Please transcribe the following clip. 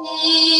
Yeah.